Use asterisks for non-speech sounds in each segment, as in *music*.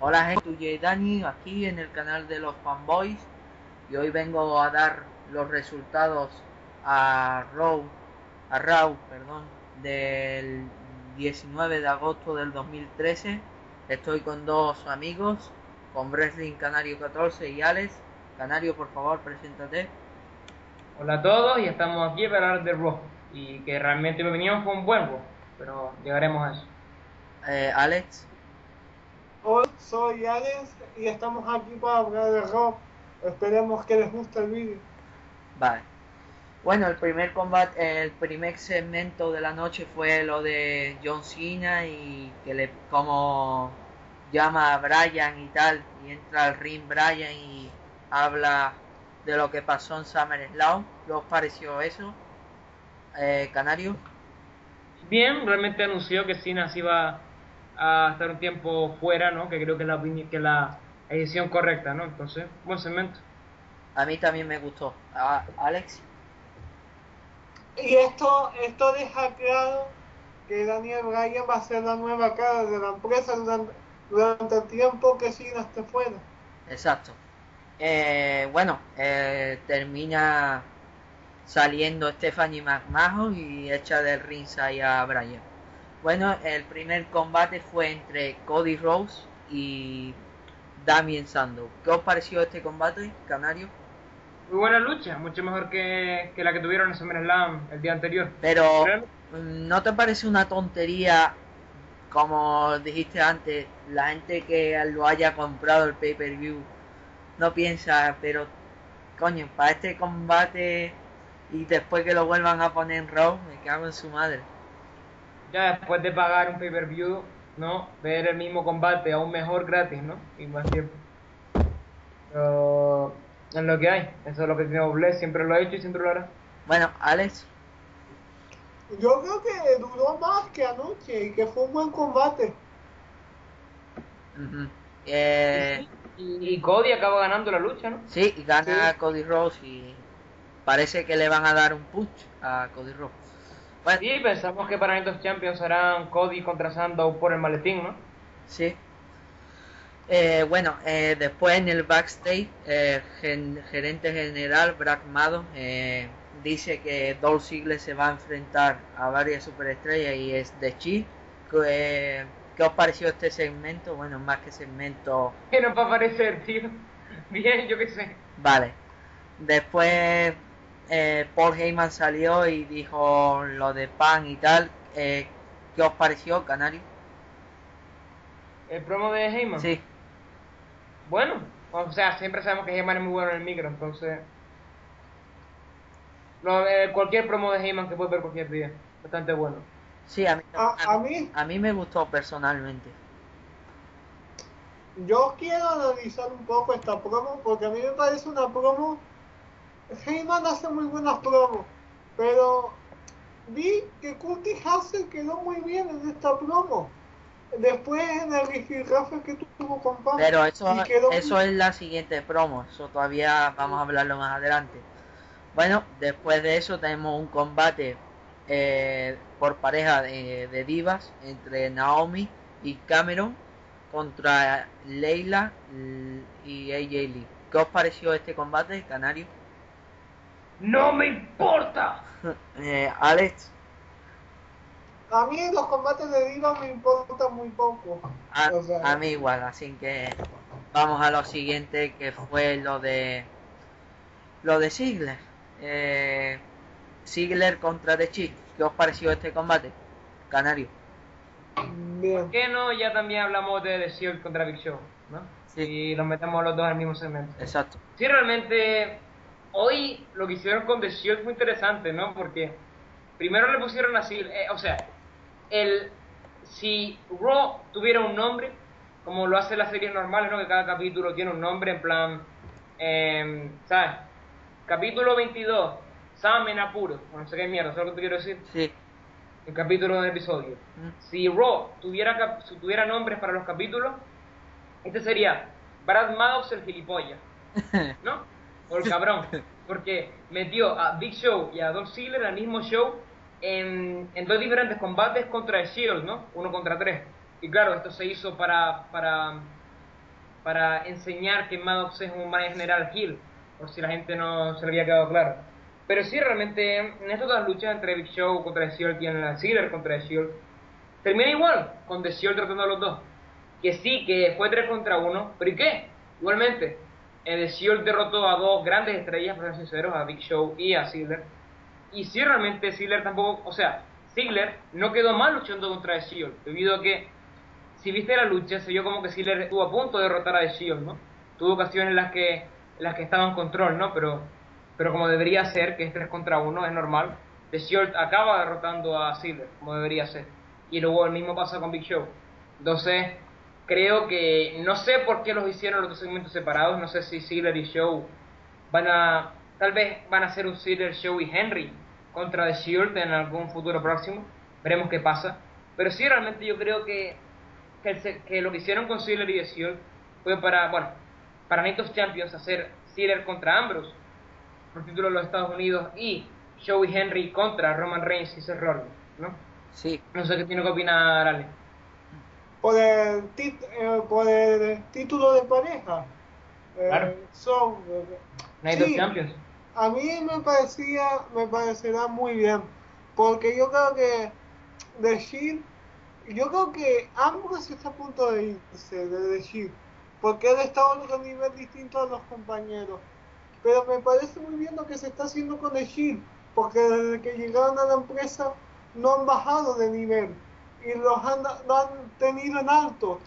Hola gente, soy Dani aquí en el canal de los fanboys y hoy vengo a dar los resultados a Raw, a Raw, perdón, del 19 de agosto del 2013. Estoy con dos amigos, con Wrestling Canario 14 y Alex. Canario, por favor, preséntate. Hola a todos y estamos aquí para hablar de Raw y que realmente lo veníamos con un buen Raw, pero llegaremos a eso. Eh, Alex. Hola, soy Alex y estamos aquí para hablar de rock. Esperemos que les guste el vídeo. Vale. Bueno, el primer combate, el primer segmento de la noche fue lo de John Cena y que le como llama a Brian y tal y entra al ring Brian y habla de lo que pasó en SummerSlam. ¿Qué os pareció eso? Eh, Canario. Bien, realmente anunció que Cena se iba a estar un tiempo fuera, ¿no? Que creo que es la, que la edición correcta, ¿no? Entonces, buen segmento. A mí también me gustó. ¿A Alex. Y esto, esto deja claro que Daniel Bryan va a ser la nueva cara de la empresa durante, durante el tiempo que Cena esté fuera. Exacto. Eh, bueno, eh, termina saliendo Stephanie McMahon y echa del ringside a Bryan. Bueno, el primer combate fue entre Cody Rose y Damien Sandow. ¿Qué os pareció este combate, Canario? Muy buena lucha, mucho mejor que, que la que tuvieron en SummerSlam el día anterior. Pero, ¿no te parece una tontería, como dijiste antes, la gente que lo haya comprado el pay-per-view no piensa, pero, coño, para este combate y después que lo vuelvan a poner en Raw, me cago en su madre ya después de pagar un pay-per-view, ¿no? Ver el mismo combate aún mejor gratis, ¿no? Y más tiempo. Pero es lo que hay. Eso es lo que tiene Bless, siempre lo ha hecho y siempre lo hará. Bueno, Alex. Yo creo que duró más que anoche y que fue un buen combate. eh... y, Cody acaba ganando la lucha, ¿no? Sí, y gana Cody Rose y parece que le van a dar un push a Cody Rose. Bueno, sí, pensamos que para estos Champions serán Cody contra Sandow por el maletín, ¿no? Sí. Eh, bueno, eh, después en el backstage, eh, gerente general Brad Maddox dice que Dolph Ziggler se va a enfrentar a varias superestrellas y es de Chi. ¿Qué os pareció este segmento? Bueno, más que segmento... ¿Qué nos va a parecer, tío? Bien, yo qué sé. Vale. Después eh, Paul Heyman salió y dijo lo de pan y tal. Eh, ¿Qué os pareció, Canario? ¿El promo de Heyman? Sí. Bueno, o sea, siempre sabemos que Heyman es muy bueno en el micro, entonces... Eh, cualquier promo de Heyman que puede ver cualquier día, bastante bueno. Sí, a mí, a, mí, a mí me gustó personalmente. Yo quiero analizar un poco esta promo porque a mí me parece una promo Heyman hace muy buenas promos, pero vi que Curtis Hassel quedó muy bien en esta promo. Después en el rifirrafe que tuvo con Pam. Pero eso, eso es la siguiente promo, eso todavía vamos a hablarlo más adelante. Bueno, después de eso tenemos un combate eh, por pareja de, de, divas entre Naomi y Cameron contra Leila y AJ Lee. ¿Qué os pareció este combate, Canario? ¡No me importa! *laughs* eh, Alex. A mí los combates de Diva me importan muy poco. A, mí igual, así que vamos a lo siguiente que fue lo de lo de Ziggler. Eh, Ziggler contra The Chick. ¿Qué os pareció este combate? Canario. Bien. ¿Por qué no? Ya también hablamos de The Shield contra Big Show, ¿no? Sí. Y los metemos los dos en el mismo segmento. Exacto. Sí, realmente hoy lo que hicieron con The Shield fue interesante, ¿no? Porque primero le pusieron así, eh, o sea, el si Raw tuviera un nombre, como lo hace las series normales, ¿no? Que cada capítulo tiene un nombre, en plan, eh, ¿sabes? Capítulo 22, Sam en apuro, no sé qué mierda, ¿sabes lo que te quiero decir? Sí. El capítulo del episodio. Si Raw tuviera, si tuviera nombres para los capítulos, este sería Brad Maddox el gilipollas, ¿no? *laughs* por cabrón, porque metió a Big Show y a Dolph Ziggler al mismo show en, dos diferentes combates contra el Shield, ¿no? Uno contra tres. Y claro, esto se hizo para, para enseñar que Maddox es un manager general Hill, por si la gente no se le había quedado claro. Pero sí, realmente, en estas dos luchas entre Big Show contra The Shield y en la Ziggler contra The Shield, termina igual, con The Shield tratando a los dos. Que sí, que fue 3 contra 1, pero ¿y qué? Igualmente, The Shield derrotó a dos grandes estrellas, para ser sinceros, a Big Show y a Ziggler. Y sí, realmente Ziggler tampoco, o sea, Ziggler no quedó mal luchando contra The Shield, debido a que, si viste la lucha, se vio como que Ziggler estuvo a punto de derrotar a The Shield, ¿no? Tuvo ocasiones en las que, las que estaba en control, ¿no? Pero pero como debería ser, que es 3 contra 1, es normal, The Shield acaba derrotando a Ziggler, como debería ser. Y luego el mismo pasa con Big Show. Entonces, creo que, no sé por qué los hicieron los dos segmentos separados, no sé si Ziggler y Show van a, tal vez van a hacer un Ziggler, Show y Henry contra The Shield en algún futuro próximo, veremos qué pasa. Pero sí, realmente yo creo que, que, que lo que hicieron con Ziggler y The Shield fue para, bueno, para Night of Champions hacer Ziggler contra Ambrose por título de los Estados Unidos y Joey Henry contra Roman Reigns y Seth Rollins, ¿no? Sí. No sé qué tiene que opinar Ale. Por el, eh, por el título de pareja. eh, Claro. son, Sí. Champions. a mí me parecía, me parecerá muy bien. Porque yo creo que The Shield, yo creo que ambos está a punto de irse de The Shield. Porque él está a otro nivel distinto a los compañeros. Pero me parece muy bien lo que se está haciendo con The Shield. Porque desde que llegaron a la empresa no han bajado de nivel. Y los han, lo han tenido en alto.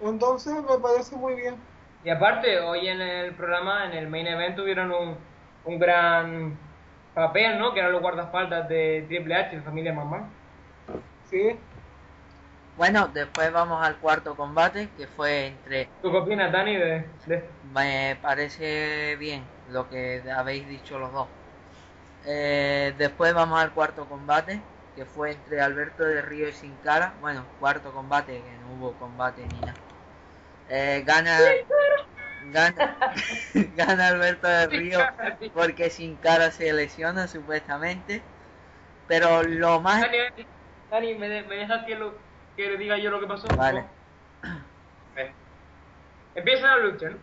Entonces me parece muy bien. Y aparte, hoy en el programa, en el main event, tuvieron un, un gran papel, ¿no? Que eran los guardaespaldas de Triple H, de familia Mamá. ¿Sí? Bueno, después vamos al cuarto combate, que fue entre... ¿Tú qué opinas, Dani, de, de? Me parece bien lo que habéis dicho los dos. Eh, después vamos al cuarto combate, que fue entre Alberto de Río y Sin Cara. Bueno, cuarto combate, que no hubo combate ni nada. Eh, gana, gana, *laughs* gana Alberto de Río porque Sin Cara se lesiona supuestamente. Pero lo más... Dani, Dani, ¿me, de- me dejas que, lo, que le diga yo lo que pasó? Vale. Empieza la lucha, ¿no?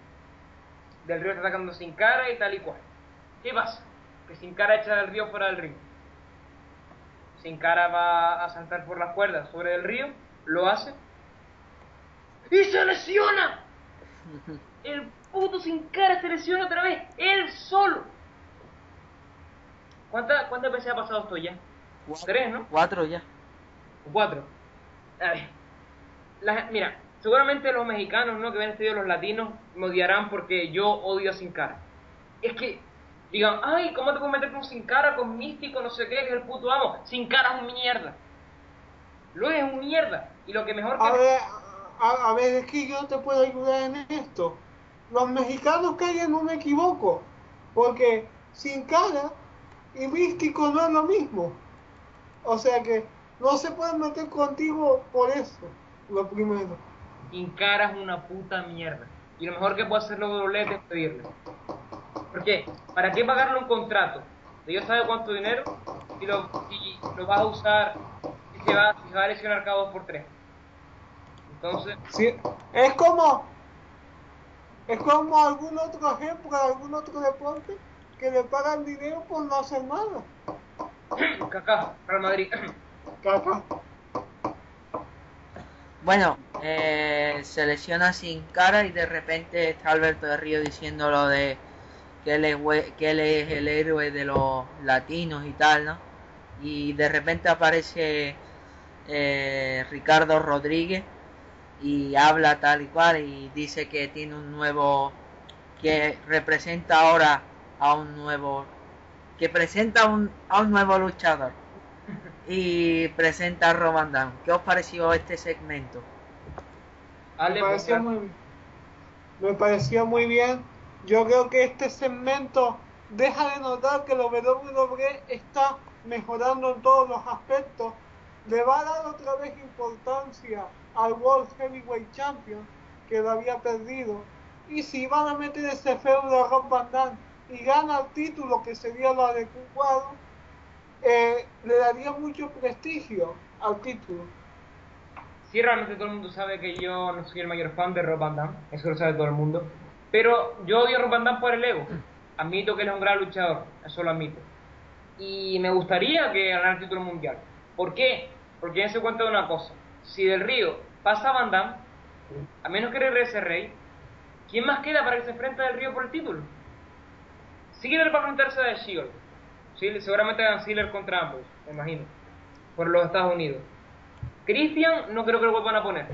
Del Río está atacando sin cara y tal y cual. ¿Qué pasa? Que sin cara echa del río fuera del río. Sin cara va a saltar por las cuerdas sobre el río, lo hace y se lesiona. *laughs* El puto sin cara se lesiona otra vez, él solo. ¿Cuántas cuántas veces ha pasado esto ya? Tres, ¿no? Cuatro ya. cuatro. A ver, la- mira, seguramente los mexicanos, ¿no? Que ven este video, los latinos, me odiarán porque yo odio a Sin Cara. Es que, digan, ay, ¿cómo te puedes meter con Sin Cara, con Místico, no sé qué, que es el puto amo? Sin Cara es un mierda. Lo es un mierda. Y lo que mejor que... A ver, a, a ver, es que yo no te puedo ayudar en esto. Los mexicanos caen en un equivoco, porque sin cara y místico no es lo mismo. O sea que no se pueden meter contigo por eso, lo primero. Sin Cara es una puta mierda. Y lo mejor que puede hacer doblete es pedirle. ¿Por qué? ¿Para qué pagarle un contrato? De Dios sabe cuánto dinero y lo, y lo vas a usar y se va, y se va a lesionar cada dos por tres. Entonces, Sí, es como es como algún otro ejemplo de algún otro deporte que le pagan dinero por no hacer nada. *coughs* Kaká, Real Madrid. *coughs* Caca. Bueno, eh, se lesiona sin cara y de repente está Alberto de Río diciendo lo de que él, es, que él es el héroe de los latinos y tal, ¿no? Y de repente aparece eh, Ricardo Rodríguez y habla tal y cual y dice que tiene un nuevo, que representa ahora a un nuevo, que presenta a un, a un nuevo luchador y presenta a Roman Down. ¿Qué os pareció este segmento? Me pareció muy me pareció muy bien. Yo creo que este segmento deja de notar que la WWE está mejorando en todos los aspectos. Le va a dar otra vez importancia al World Heavyweight Champion que lo había perdido. Y si van a meter ese feudo a Rob Van Dam y gana el título que sería lo adecuado, eh, le daría mucho prestigio al título. sí, realmente todo el mundo sabe que yo no soy el mayor fan de Rob Van Damme, eso lo sabe todo el mundo. Pero yo odio a Damme por el ego. Admito que él es un gran luchador, eso lo admito. Y me gustaría que ganara el título mundial. ¿Por qué? Porque ya se cuenta de una cosa. Si Del Río pasa a Van Damme, a menos que regrese Rey, ¿quién más queda para que se enfrente a Del Río por el título? Ziggler para enfrentarse a Shield. Sí, seguramente hagan Ziggler contra ambos, me imagino. Por los Estados Unidos. Christian no creo que lo vuelvan a poner.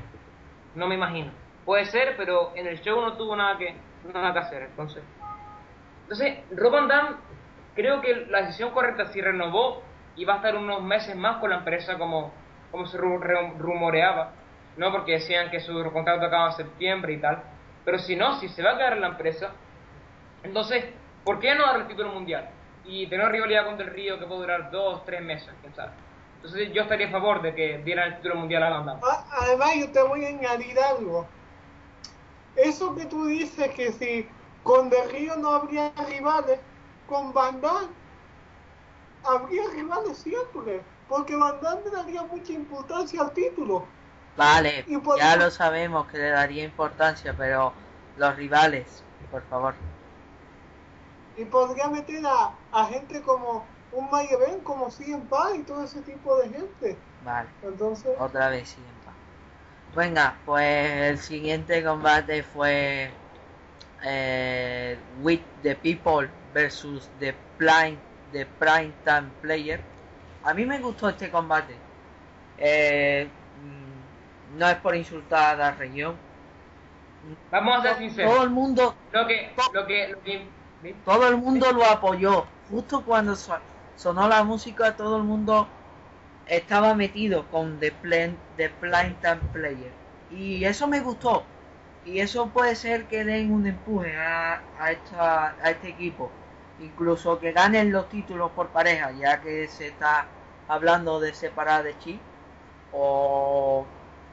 No me imagino. Puede ser, pero en el show no tuvo nada que, nada que hacer, entonces. Entonces, Rob Van creo que la decisión correcta si renovó y va a estar unos meses más con la empresa como, como se ru- re- rumoreaba, ¿no? Porque decían que su contrato acaba en septiembre y tal. Pero si no, si se va a quedar en la empresa, entonces, ¿por qué no dar el título mundial? Y tener rivalidad con Del Río que puede durar dos, tres meses, quién sabe. Entonces yo estaría a favor de que dieran el título mundial a Van Damme. Además, yo te voy a añadir algo. Eso que tú dices que si con De Río no habría rivales, con Van Damme habría rivales siempre. Porque Van Damme le daría mucha importancia al título. Vale, Y por- ya lo sabemos que le daría importancia, pero los rivales, por favor. Y podría meter a, a gente como un Mayeven, como CM Punk y todo ese tipo de gente. Vale, Entonces, otra vez sí, en paz. Venga, pues el siguiente combate fue eh, With the People versus The Prime, the Prime Time Player. A mí me gustó este combate. Eh, mm, no es por insultar a la región. Vamos a ser Todo sinceros. el mundo Lo que, lo que, lo que. Todo el mundo lo apoyó. Justo cuando so- sonó la música, todo el mundo estaba metido con The, Plan, The Time Player. Y eso me gustó. Y eso puede ser que den un empuje a, a, esta, a este equipo. Incluso que ganen los títulos por pareja, ya que se está hablando de separar de Chi. O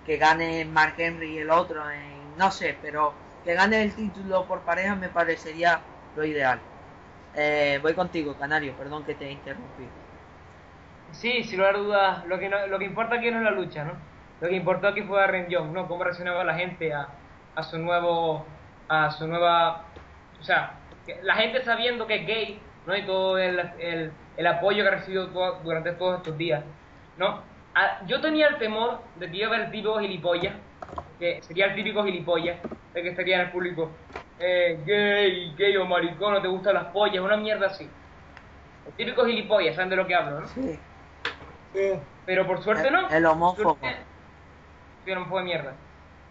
que gane Mark Henry y el otro, en- no sé, pero que gane el título por pareja me parecería lo ideal. Eh, voy contigo, Canario, perdón que te he interrumpido. Sí, sin lugar a dudas, lo que, no- lo que importa aquí no es la lucha, ¿no? Lo que importó aquí fue Darren Young, ¿no? Cómo reaccionaba la gente a, a su nuevo, a su nueva, o sea, la gente sabiendo que es gay, ¿no? Y todo el, el, el apoyo que ha recibido durante todos estos días, ¿no? Ah, yo tenía el temor de que iba a haber el típico gilipollas, que sería el típico gilipollas, de que estaría en el público, eh, gay, gay o maricón, no te gustan las pollas, una mierda así. El típico gilipollas, ¿saben de lo que hablo, no? Sí. Sí. Pero por suerte no. El homófobo. Poco de mierda.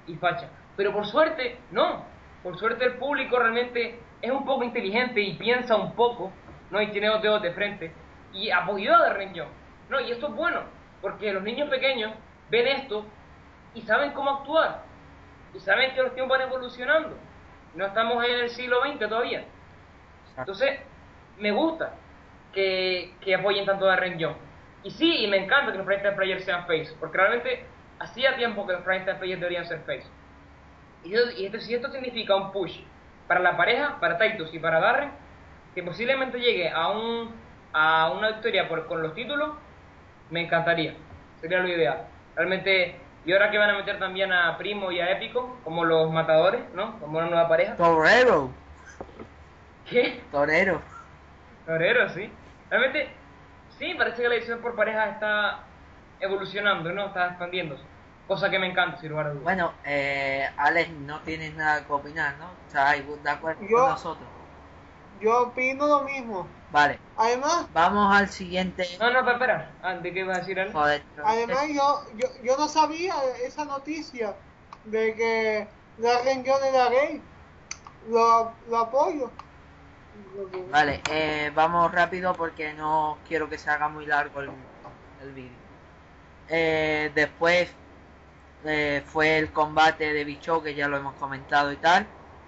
Y facha. Pero por suerte, no. Por suerte el público realmente es un poco inteligente y piensa un poco, ¿no? Y tiene dos dedos de frente. Y apoyó a Darren Young. No, y esto es bueno. Porque los niños pequeños ven esto y saben cómo actuar. Y saben que los tiempos van evolucionando. No estamos en el siglo XX todavía. Entonces, me gusta que, que apoyen tanto a Darren Young. Y sí, y me encanta que los Prime Time Players sean face, porque realmente hacía tiempo que los Prime Time Players deberían ser face. Y, eso- y esto, si esto significa un push para la pareja, para Titus y para Darren, que posiblemente llegue a un a una victoria por, con los títulos, me encantaría. Sería lo ideal. Realmente, y ahora que van a meter también a Primo y a Épico, como los matadores, ¿no? Como una nueva pareja. Torero, ¿Qué? torero. Torero, sí. Realmente, sí, parece que la edición por pareja está evolucionando, ¿no? Está expandiéndose. Cosa que me encanta, sin lugar a dudas. Bueno, eh, Alex, no tienes nada que opinar, ¿no? ¿Estás de acuerdo Yo- con nosotros? Yo opino lo mismo. Vale, Además, vamos al siguiente. No, no, espera, espera. Ah, ¿De qué ibas a decir, Ale? Joder, además yo, yo, yo no sabía esa noticia de que Darren Young era gay. Lo, lo apoyo. Vale, eh, vamos rápido porque no quiero que se haga muy largo el, el vídeo. Eh, después eh, fue el combate de Bicho, que ya lo hemos comentado y tal.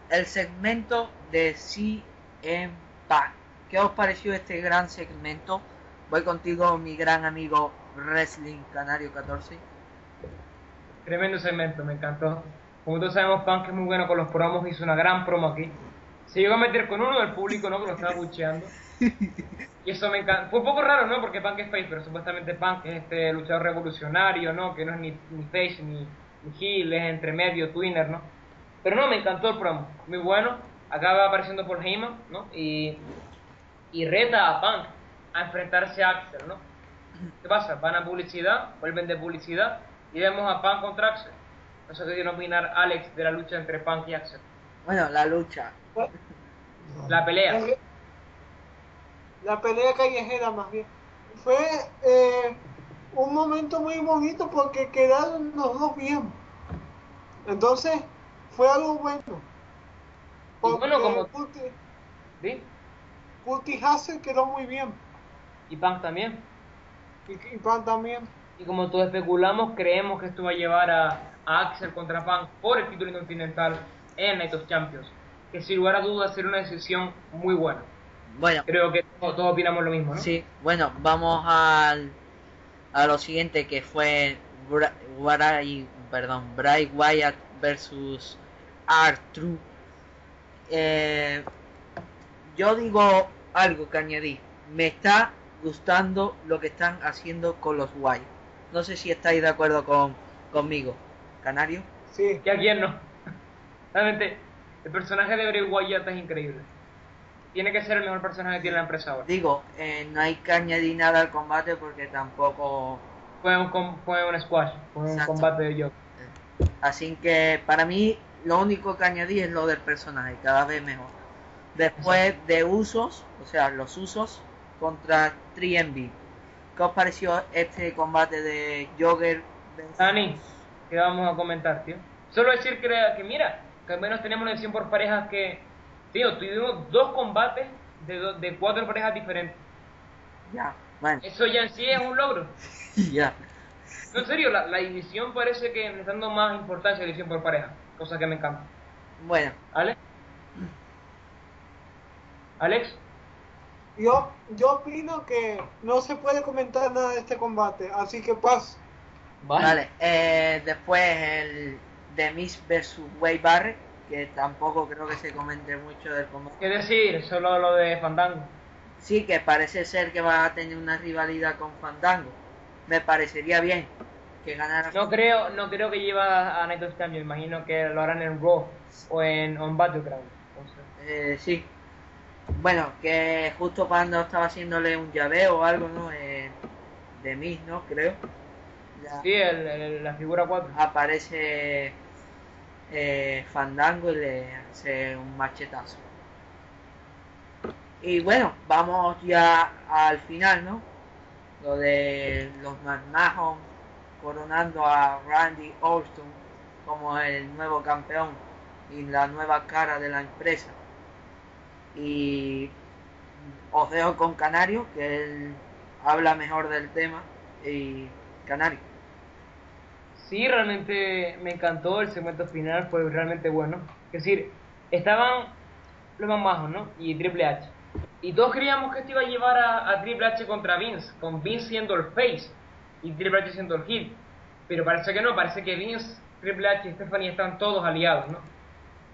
El segmento de CM Punk. ¿Qué os pareció este gran segmento? Voy contigo, mi gran amigo Wrestling Canario 14. Tremendo segmento, me encantó. Como todos sabemos, Punk es muy bueno con los promos, hizo una gran promo aquí. Se llegó a meter con uno del público, ¿no? Que lo estaba bucheando. *laughs* Y eso me encanta. Fue un poco raro, ¿no? Porque Punk es face, pero supuestamente Punk es este luchador revolucionario, ¿no? Que no es ni, ni face ni, ni heel, es entre medio, twinner, ¿no? Pero no, me encantó el promo. Muy bueno. Acaba apareciendo por Heyman, ¿no? Y, y reta a Punk a enfrentarse a Axel, ¿no? ¿Qué pasa? Van a publicidad, vuelven de publicidad y vemos a Punk contra Axel. No sé qué tiene opinar Alex de la lucha entre Punk y Axel. Bueno, la lucha. La pelea. La pelea callejera más bien. Fue eh, un momento muy bonito porque quedaron los dos bien. Entonces, fue algo bueno. Y bueno, como- Curtis, ¿Sí? Curtis Hassel quedó muy bien. Y Punk también. Y, y Pan también. Y como todos especulamos, creemos que esto va a llevar a, a Axel contra Punk por el título continental en Night of Champions. Que sin lugar a dudas será una decisión muy buena. Bueno, Creo que todos, todos opinamos lo mismo, ¿no? sí, bueno, vamos al a lo siguiente que fue Bra Bray, perdón, Bray Wyatt versus R-Truth. Eh, yo digo algo que añadí. Me está gustando lo que están haciendo con los Wyatt. No sé si estáis de acuerdo con, conmigo. ¿Canario? Sí. Que a quién no. Realmente, el personaje de Bray Wyatt es increíble. Tiene que ser el mejor personaje que tiene la empresa ahora. Digo, eh, no hay que añadir nada al combate porque tampoco Fue un, fue un squash, fue un Exacto. combate de yo. Así que para mí lo único que añadí es lo del personaje, cada vez mejor. Después de usos, o sea, los usos contra 3MB. ¿Qué os pareció este combate de Jogger? Dani, ¿qué vamos a comentar, tío? Solo decir que, que mira, que al menos tenemos una edición por parejas que, tío, tuvimos dos combates de, do- de cuatro parejas diferentes. Ya, bueno, Eso ya en sí es un logro. *laughs* ya. No, en serio, la, la división parece que le está dando más importancia a la división por pareja, cosa que me encanta. Bueno, ¿Alex? ¿Alex? Yo, yo opino que no se puede comentar nada de este combate, así que paso. vale. eh, después el de Miss versus Way Barrett, que tampoco creo que se comente mucho del combate. ¿Qué decir? Solo lo de Fandango. Sí, que parece ser que va a tener una rivalidad con Fandango. Me parecería bien que ganara. No creo, no creo que lleva a Night of Champions, imagino que lo harán en Raw o en on Battleground. Eh, sí. Bueno, que justo cuando estaba haciéndole un llaveo o algo, ¿no? Eh, de Miss, ¿no? Creo. Ya Sí, el- el- la figura 4. aparece eh, Fandango y le hace un machetazo. Y bueno, vamos ya al final, ¿no? Lo de los McMahon coronando a Randy Orton como el nuevo campeón y la nueva cara de la empresa. Y os dejo con Canario, que él habla mejor del tema. Y Canario. Sí, realmente me encantó el segmento final, fue realmente bueno. Es decir, estaban los más ¿no? Y Triple H. Y todos creíamos que esto iba a llevar a, a Triple H contra Vince, con Vince siendo el face y Triple H siendo el heel. Pero parece que no, parece que Vince, Triple H y Stephanie están todos aliados, ¿no?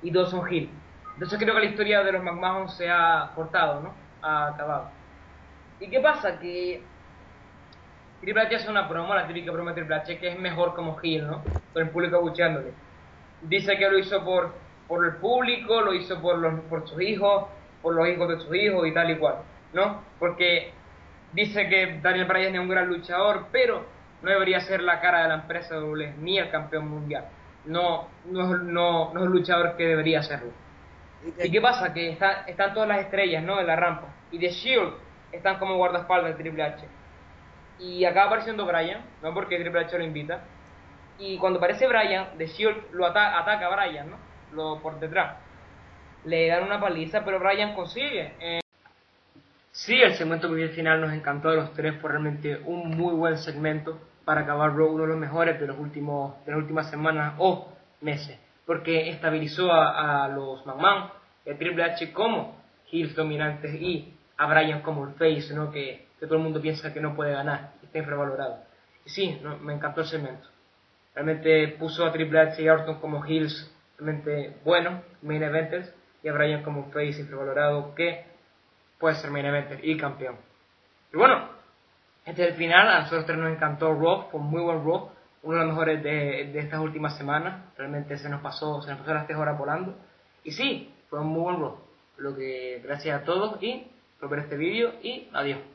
Y todos son heel. Entonces creo que la historia de los McMahon se ha cortado, ¿no? Ha acabado. ¿Y qué pasa? Que Triple H hace una promo, la típica promo de Triple H, que es mejor como heel, ¿no? Con el público abucheándole. Dice que lo hizo por, por el público, lo hizo por, los, por sus hijos, por los hijos de sus hijos y tal y cual, ¿no? Porque dice que Daniel Bryan es un gran luchador, pero no debería ser la cara de la empresa doble ni el campeón mundial. No, no, es- no, no es el luchador que debería serlo. ¿Y qué pasa? Que está- están todas las estrellas, ¿no? En la rampa. Y The Shield están como guardaespaldas de Triple H. Y acaba apareciendo Bryan, ¿no? Porque Triple H lo invita. Y cuando aparece Bryan, The Shield lo ata- ataca a Bryan, ¿no? Lo por detrás. Le dan una paliza, pero Bryan consigue. eh. Sí, el segmento final nos encantó de los tres. Fue realmente un muy buen segmento para acabar Raw, uno de los mejores de, los últimos, de las últimas semanas o meses. Porque estabilizó a, a los McMahon, y a Triple H como heels dominantes y a Bryan como el face, ¿no? Que, que todo el mundo piensa que no puede ganar, que está infravalorado. Y sí, ¿no? me encantó el segmento. Realmente puso a Triple H y a Orton como heels realmente buenos, main eventers, y a Bryan como un face infravalorado que puede ser main eventer y campeón. Y bueno, este es el final. A nosotros tres nos encantó Raw, fue muy buen Raw. Uno de los mejores de, de estas últimas semanas. Realmente se nos pasó, se nos pasó las tres horas volando. Y sí, fue un muy buen Raw. Lo que gracias a todos y por ver este vídeo y adiós.